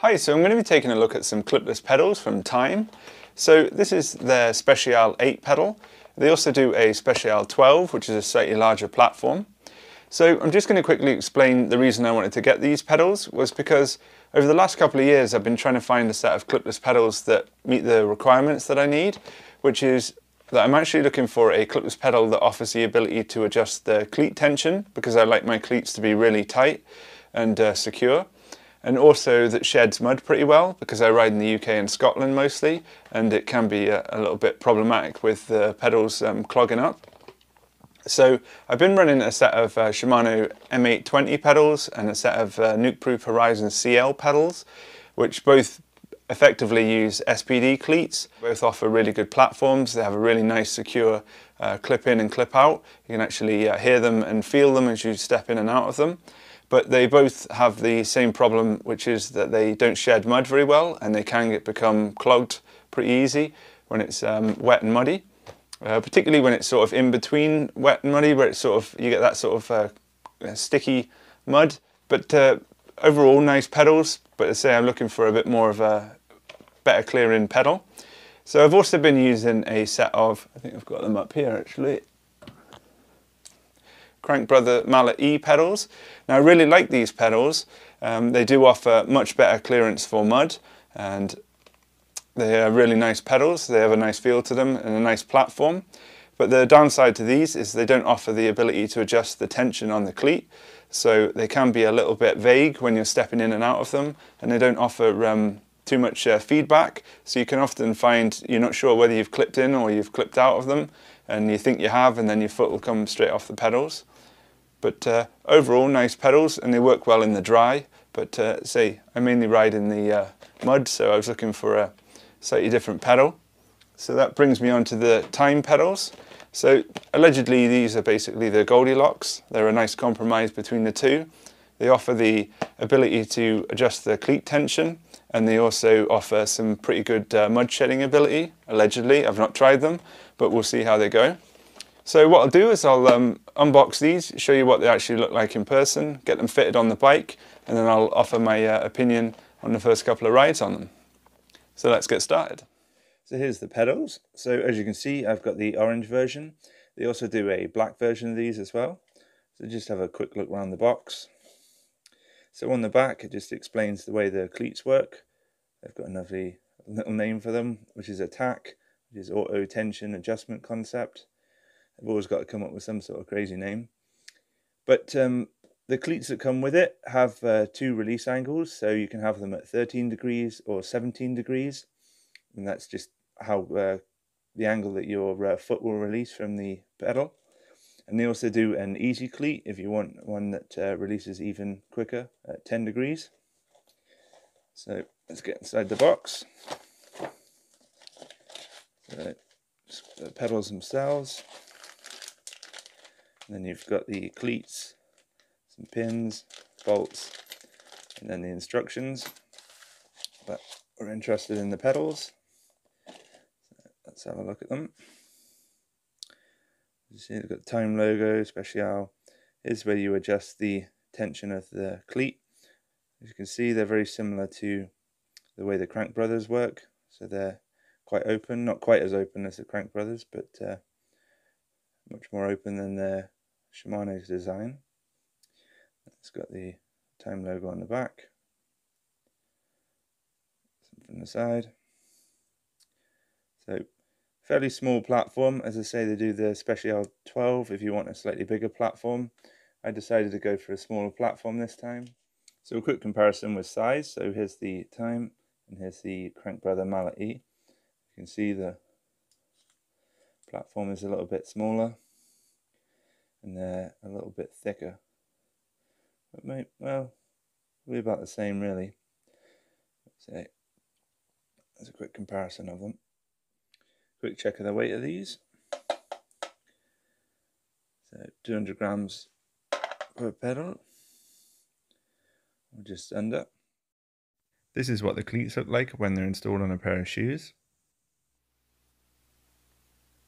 Hi, so I'm going to be taking a look at some clipless pedals from Time. So this is their Speciale 8 pedal. They also do a Speciale 12, which is a slightly larger platform. So I'm just going to quickly explain the reason I wanted to get these pedals was because over the last couple of years I've been trying to find a set of clipless pedals that meet the requirements that I need, which is that I'm actually looking for a clipless pedal that offers the ability to adjust the cleat tension because I like my cleats to be really tight and uh, secure and also that sheds mud pretty well because I ride in the UK and Scotland mostly and it can be a, a little bit problematic with the pedals um, clogging up. So I've been running a set of uh, Shimano M820 pedals and a set of uh, Nukeproof Horizon CL pedals which both effectively use SPD cleats. Both offer really good platforms. They have a really nice secure uh, clip in and clip out. You can actually uh, hear them and feel them as you step in and out of them. But they both have the same problem, which is that they don't shed mud very well and they can get become clogged pretty easy when it's um, wet and muddy. Uh, particularly when it's sort of in between wet and muddy, where it's sort of you get that sort of uh, sticky mud. But uh, overall, nice pedals. But I say I'm looking for a bit more of a better clearing pedal. So I've also been using a set of, I think I've got them up here actually, Crank Brother Mallet E pedals. Now I really like these pedals. Um, they do offer much better clearance for mud and they are really nice pedals. They have a nice feel to them and a nice platform. But the downside to these is they don't offer the ability to adjust the tension on the cleat. So they can be a little bit vague when you're stepping in and out of them and they don't offer um, too much uh, feedback. So you can often find you're not sure whether you've clipped in or you've clipped out of them and you think you have and then your foot will come straight off the pedals. But uh, overall, nice pedals and they work well in the dry. But uh, say, I mainly ride in the uh, mud, so I was looking for a slightly different pedal. So that brings me on to the time pedals. So allegedly these are basically the Goldilocks. They're a nice compromise between the two. They offer the ability to adjust the cleat tension and they also offer some pretty good uh, mud shedding ability, allegedly. I've not tried them, but we'll see how they go. So what I'll do is I'll um, unbox these, show you what they actually look like in person, get them fitted on the bike, and then I'll offer my uh, opinion on the first couple of rides on them. So let's get started. So here's the pedals. So as you can see, I've got the orange version. They also do a black version of these as well. So just have a quick look around the box. So on the back, it just explains the way the cleats work. They've got another little name for them, which is ATAC, which is Auto Tension Adjustment Concept. I've always got to come up with some sort of crazy name. But um, the cleats that come with it have uh, two release angles, so you can have them at 13 degrees or 17 degrees, and that's just how uh, the angle that your uh, foot will release from the pedal. And they also do an easy cleat if you want one that uh, releases even quicker at 10 degrees. So let's get inside the box. So, the pedals themselves. And then you've got the cleats, some pins, bolts, and then the instructions. But we're interested in the pedals. So let's have a look at them. You see they've got the time logo, speciale. Is where you adjust the tension of the cleat. As you can see, they're very similar to the way the Crank Brothers work. So they're quite open, not quite as open as the Crank Brothers, but uh, much more open than the Shimano's design. It's got the time logo on the back, some from the side. So fairly small platform. As I say, they do the Speciale 12 if you want a slightly bigger platform. I decided to go for a smaller platform this time. So a quick comparison with size. So here's the time and here's the Crank Brother Mallet E. You can see the platform is a little bit smaller and they're a little bit thicker. But maybe, well, probably about the same really. So there's a quick comparison of them. Quick check of the weight of these. So 200 grams per pedal, or just under. This is what the cleats look like when they're installed on a pair of shoes.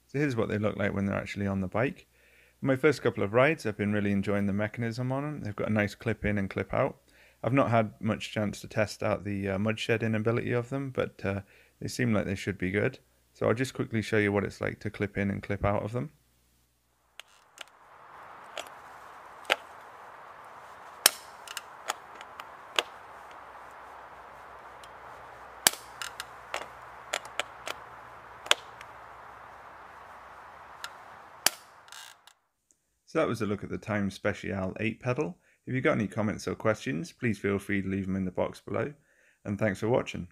So here's what they look like when they're actually on the bike. My first couple of rides, I've been really enjoying the mechanism on them. They've got a nice clip in and clip out. I've not had much chance to test out the uh, mud shedding ability of them, but uh, they seem like they should be good. So I'll just quickly show you what it's like to clip in and clip out of them. So that was a look at the Time Speciale 8 pedal. If you've got any comments or questions, please feel free to leave them in the box below. And thanks for watching.